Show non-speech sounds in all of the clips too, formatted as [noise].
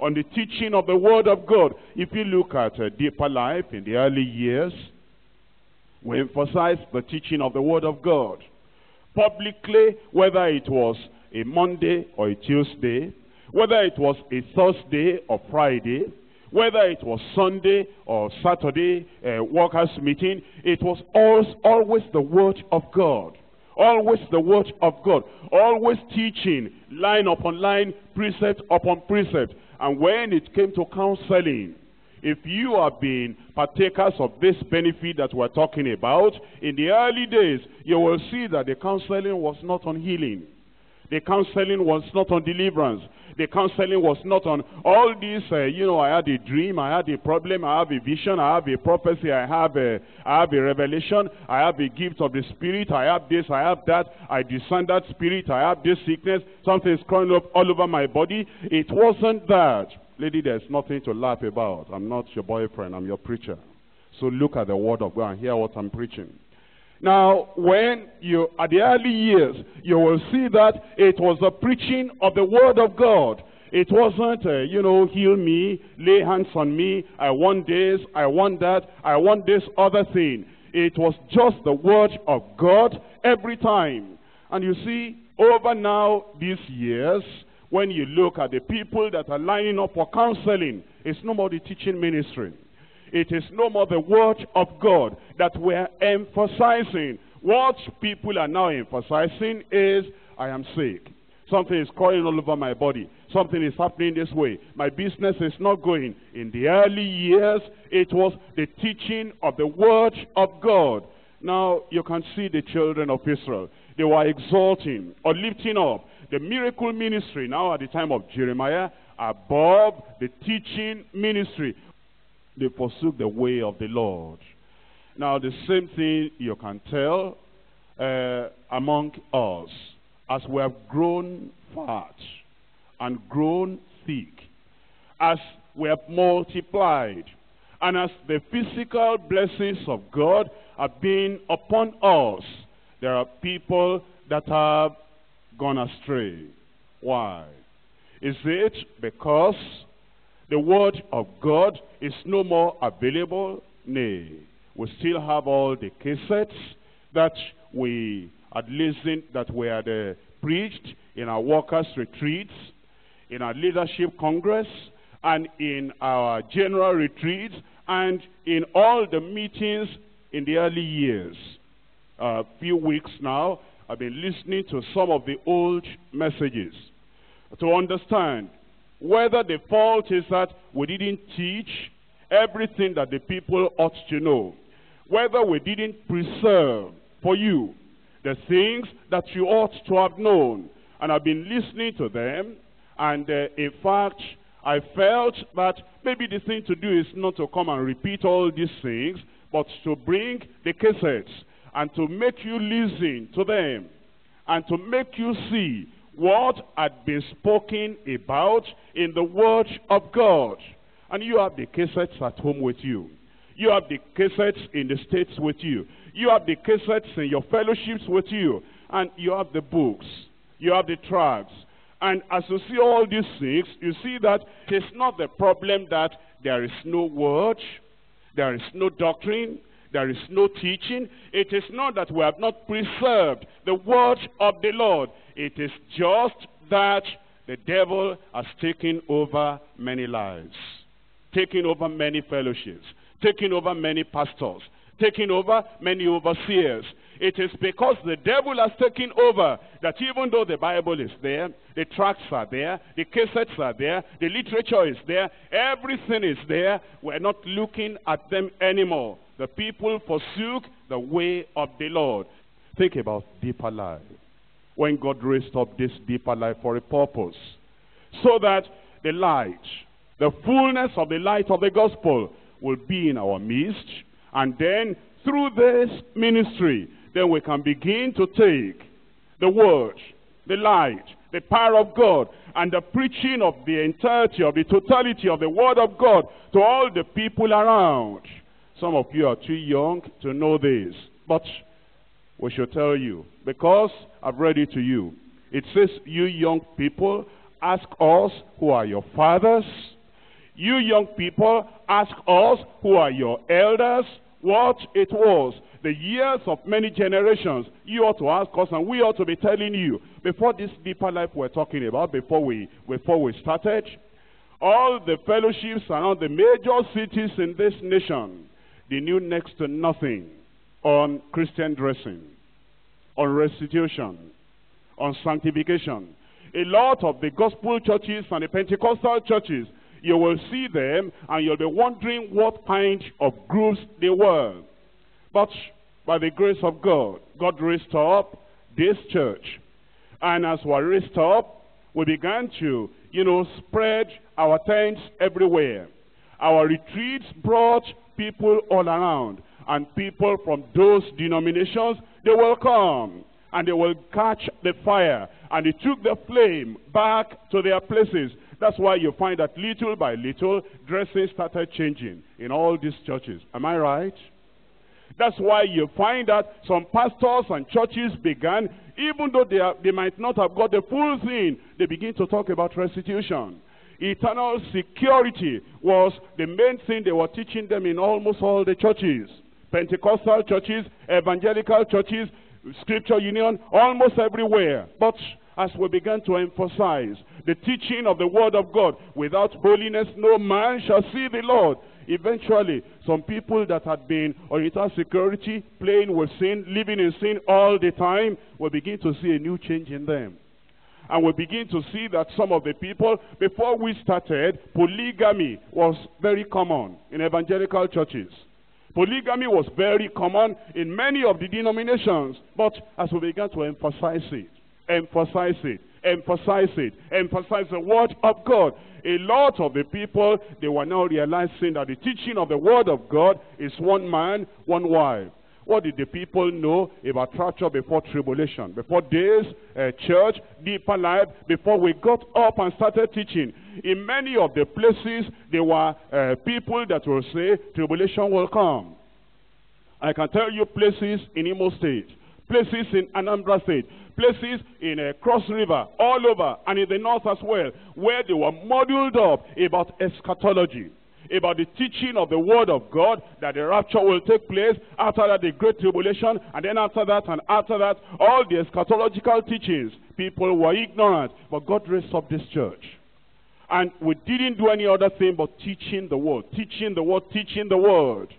on the teaching of the Word of God. If you look at a Deeper Life in the early years, we emphasized the teaching of the Word of God. Publicly, whether it was a Monday or a Tuesday, whether it was a Thursday or Friday, whether it was Sunday or Saturday uh, workers meeting, it was always, always the word of God. Always the word of God. Always teaching, line upon line, precept upon precept. And when it came to counseling, if you have been partakers of this benefit that we're talking about, in the early days, you will see that the counseling was not on healing. The counseling was not on deliverance. The counseling was not on all these, uh, you know, I had a dream, I had a problem, I have a vision, I have a prophecy, I have a, I have a revelation, I have a gift of the Spirit, I have this, I have that, I discern that spirit, I have this sickness, something is crawling up all over my body. It wasn't that. Lady, there's nothing to laugh about. I'm not your boyfriend, I'm your preacher. So look at the word of God and hear what I'm preaching. Now, when you, at the early years, you will see that it was the preaching of the word of God. It wasn't, uh, you know, heal me, lay hands on me, I want this, I want that, I want this other thing. It was just the word of God every time. And you see, over now these years, when you look at the people that are lining up for counseling, it's no more the teaching ministry. It is no more the word of God that we're emphasizing. What people are now emphasizing is, I am sick. Something is crawling all over my body. Something is happening this way. My business is not going. In the early years, it was the teaching of the word of God. Now, you can see the children of Israel. They were exalting or lifting up the miracle ministry now at the time of Jeremiah above the teaching ministry they forsook the way of the Lord. Now the same thing you can tell uh, among us as we have grown fat and grown thick, as we have multiplied, and as the physical blessings of God have been upon us, there are people that have gone astray. Why? Is it because the word of God is no more available. Nay, we still have all the cassettes that we had listened, that we had uh, preached in our workers' retreats, in our leadership congress, and in our general retreats, and in all the meetings in the early years. A uh, few weeks now, I've been listening to some of the old messages to understand whether the fault is that we didn't teach everything that the people ought to know. Whether we didn't preserve for you the things that you ought to have known. And I've been listening to them. And uh, in fact, I felt that maybe the thing to do is not to come and repeat all these things, but to bring the cassettes and to make you listen to them and to make you see what had been spoken about in the word of God. And you have the cassettes at home with you. You have the cassettes in the States with you. You have the cassettes in your fellowships with you. And you have the books. You have the tracts. And as you see all these things, you see that it's not the problem that there is no word, there is no doctrine, there is no teaching. It is not that we have not preserved the word of the Lord. It is just that the devil has taken over many lives, taken over many fellowships, taken over many pastors, taken over many overseers. It is because the devil has taken over that even though the Bible is there, the tracts are there, the cassettes are there, the literature is there, everything is there, we're not looking at them anymore. The people forsook the way of the Lord. Think about deeper life when God raised up this deeper life for a purpose. So that the light, the fullness of the light of the gospel will be in our midst. And then through this ministry, then we can begin to take the word, the light, the power of God, and the preaching of the entirety, of the totality of the word of God to all the people around. Some of you are too young to know this. But we should tell you, because I've read it to you. It says, you young people ask us, who are your fathers? You young people, ask us, who are your elders? What it was, the years of many generations, you ought to ask us, and we ought to be telling you, before this deeper life we're talking about, before we, before we started, all the fellowships around the major cities in this nation, they knew next to nothing on Christian dressing, on restitution, on sanctification. A lot of the gospel churches and the Pentecostal churches, you will see them and you'll be wondering what kind of groups they were. But by the grace of God, God raised up this church. And as we raised up, we began to, you know, spread our tents everywhere. Our retreats brought people all around. And people from those denominations, they will come and they will catch the fire. And they took the flame back to their places. That's why you find that little by little, dressing started changing in all these churches. Am I right? That's why you find that some pastors and churches began, even though they, are, they might not have got the full thing, they begin to talk about restitution. Eternal security was the main thing they were teaching them in almost all the churches. Pentecostal churches, evangelical churches, scripture union, almost everywhere. But as we began to emphasize the teaching of the word of God, without holiness no man shall see the Lord. Eventually, some people that had been on eternal security, playing with sin, living in sin all the time, will begin to see a new change in them. And we begin to see that some of the people, before we started, polygamy was very common in evangelical churches. Polygamy was very common in many of the denominations. But as we began to emphasize it, emphasize it, emphasize it, emphasize the word of God, a lot of the people, they were now realizing that the teaching of the word of God is one man, one wife. What did the people know about rapture before tribulation? Before days, uh, church, deeper life, before we got up and started teaching. In many of the places, there were uh, people that will say, tribulation will come. I can tell you places in Imo State, places in Anambra State, places in uh, Cross River, all over, and in the north as well, where they were modeled up about eschatology about the teaching of the word of God, that the rapture will take place, after that the great tribulation, and then after that and after that, all the eschatological teachings. People were ignorant, but God raised up this church. And we didn't do any other thing but teaching the word, teaching the word, teaching the word.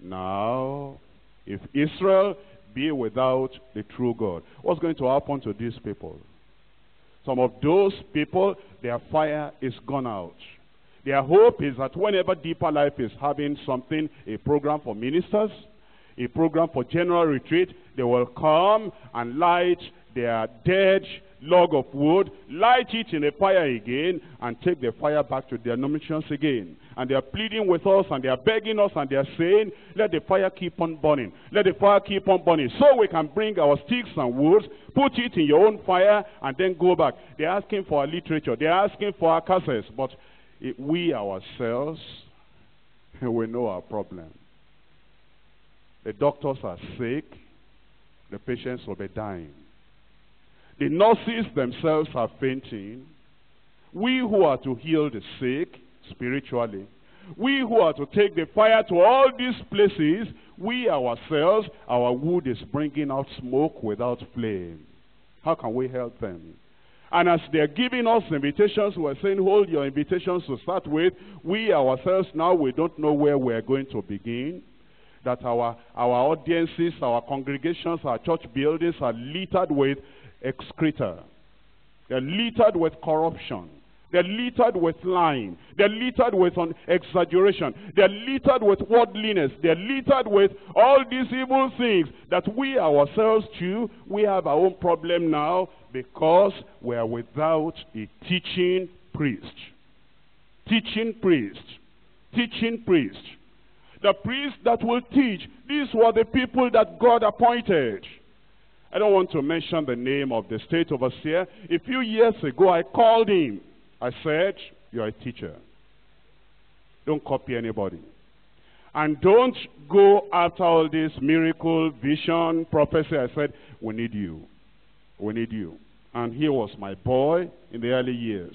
Now, if Israel be without the true God, what's going to happen to these people? Some of those people, their fire is gone out. Their hope is that whenever Deeper Life is having something, a program for ministers, a program for general retreat, they will come and light their dead log of wood, light it in a fire again, and take the fire back to their nominations again. And they are pleading with us, and they are begging us, and they are saying, let the fire keep on burning. Let the fire keep on burning. So we can bring our sticks and woods, put it in your own fire, and then go back. They're asking for our literature. They're asking for our cassettes. But we ourselves, [laughs] we know our problem. The doctors are sick. The patients will be dying. The nurses themselves are fainting. We who are to heal the sick spiritually, we who are to take the fire to all these places, we ourselves, our wood is bringing out smoke without flame. How can we help them? And as they're giving us invitations, we're saying, hold your invitations to start with. We ourselves now, we don't know where we're going to begin. That our, our audiences, our congregations, our church buildings are littered with excreta. They're littered with corruption. They're littered with lying. They're littered with exaggeration. They're littered with worldliness. They're littered with all these evil things that we ourselves too, we have our own problem now because we are without a teaching priest. Teaching priest. Teaching priest. The priest that will teach. These were the people that God appointed. I don't want to mention the name of the state overseer. A few years ago, I called him. I said, you're a teacher. Don't copy anybody. And don't go after all this miracle, vision, prophecy. I said, we need you. We need you. And he was my boy in the early years.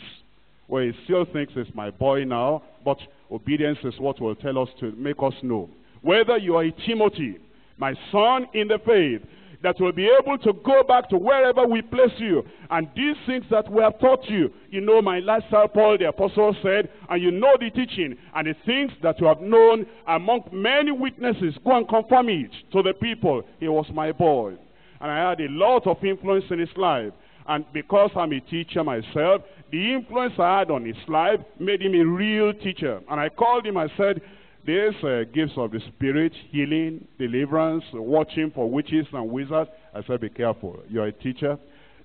Well, he still thinks he's my boy now, but obedience is what will tell us to make us know. Whether you are a Timothy, my son in the faith, that will be able to go back to wherever we place you. And these things that we have taught you, you know my lifestyle, Paul the apostle said, and you know the teaching, and the things that you have known among many witnesses, go and confirm it to the people. He was my boy. And I had a lot of influence in his life. And because I'm a teacher myself, the influence I had on his life made him a real teacher. And I called him, I said, there's uh, gifts of the Spirit, healing, deliverance, watching for witches and wizards. I said, be careful. You're a teacher.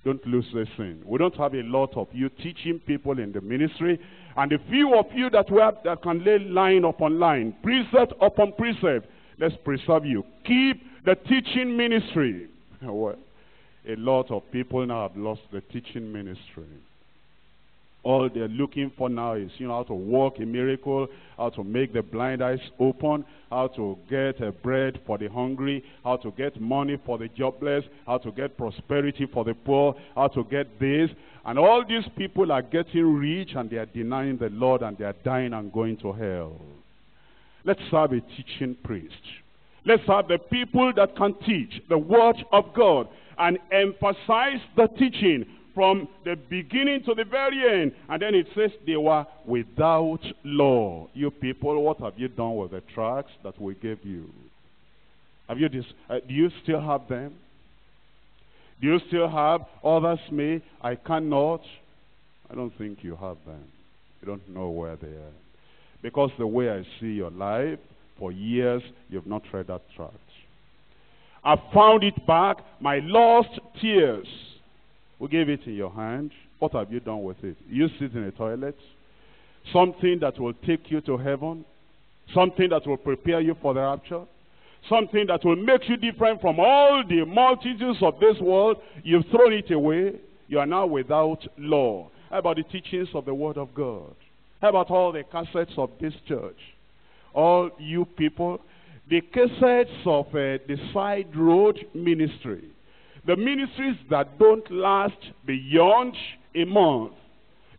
Don't lose this thing. We don't have a lot of you teaching people in the ministry. And the few of you that have that can lay line upon line, precept upon precept, let's preserve you. Keep the teaching ministry. [laughs] A lot of people now have lost the teaching ministry. All they're looking for now is, you know, how to work a miracle, how to make the blind eyes open, how to get a bread for the hungry, how to get money for the jobless, how to get prosperity for the poor, how to get this. And all these people are getting rich and they are denying the Lord and they are dying and going to hell. Let's have a teaching priest. Let's have the people that can teach the word of God and emphasize the teaching from the beginning to the very end. And then it says they were without law. You people, what have you done with the tracts that we gave you? Have you this, uh, do you still have them? Do you still have others may? I cannot. I don't think you have them. You don't know where they are. Because the way I see your life, for years, you've not read that tract. I found it back, my lost tears. We gave it in your hand. What have you done with it? You sit in a toilet. Something that will take you to heaven. Something that will prepare you for the rapture. Something that will make you different from all the multitudes of this world. You've thrown it away. You are now without law. How about the teachings of the Word of God? How about all the cassettes of this church? All you people, the cassettes of uh, the side road ministry the ministries that don't last beyond a month.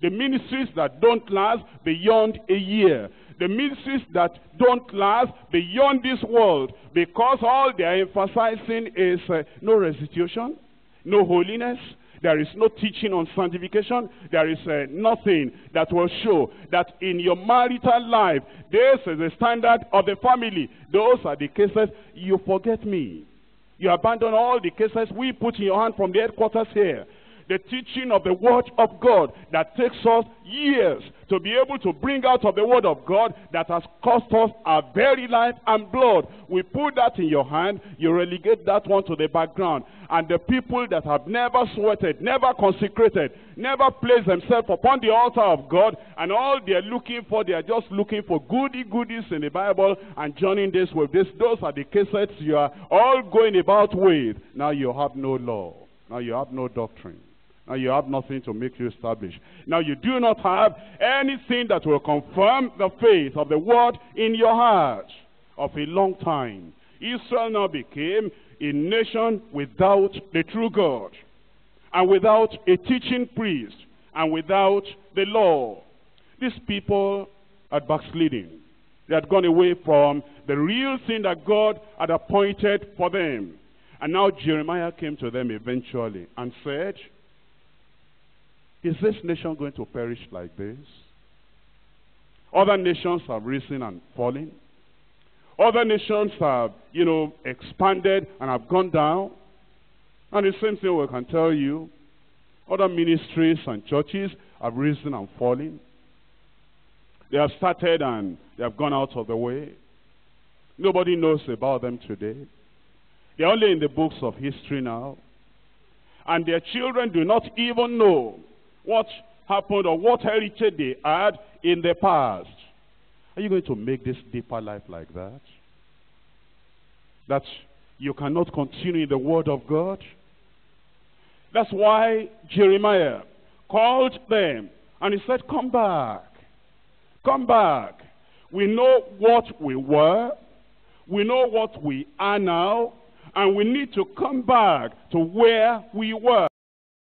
The ministries that don't last beyond a year. The ministries that don't last beyond this world. Because all they are emphasizing is uh, no restitution, no holiness, there is no teaching on sanctification. There is uh, nothing that will show that in your marital life, this is the standard of the family. Those are the cases you forget me. You abandon all the cases we put in your hand from the headquarters here. The teaching of the word of God that takes us years to be able to bring out of the word of God that has cost us our very life and blood. We put that in your hand, you relegate that one to the background. And the people that have never sweated, never consecrated, never placed themselves upon the altar of God, and all they're looking for, they're just looking for goody goodies in the Bible and joining this with this. Those are the cases you are all going about with. Now you have no law. Now you have no doctrine. Now you have nothing to make you establish. Now you do not have anything that will confirm the faith of the word in your heart of a long time. Israel now became a nation without the true God, and without a teaching priest, and without the law. These people had backsliding. They had gone away from the real thing that God had appointed for them. And now Jeremiah came to them eventually and said, Is this nation going to perish like this? Other nations have risen and fallen. Other nations have, you know, expanded and have gone down. And the same thing we can tell you. Other ministries and churches have risen and fallen. They have started and they have gone out of the way. Nobody knows about them today. They're only in the books of history now. And their children do not even know what happened or what heritage they had in the past. Are you going to make this deeper life like that? That you cannot continue in the word of God? That's why Jeremiah called them and he said, come back. Come back. We know what we were. We know what we are now. And we need to come back to where we were.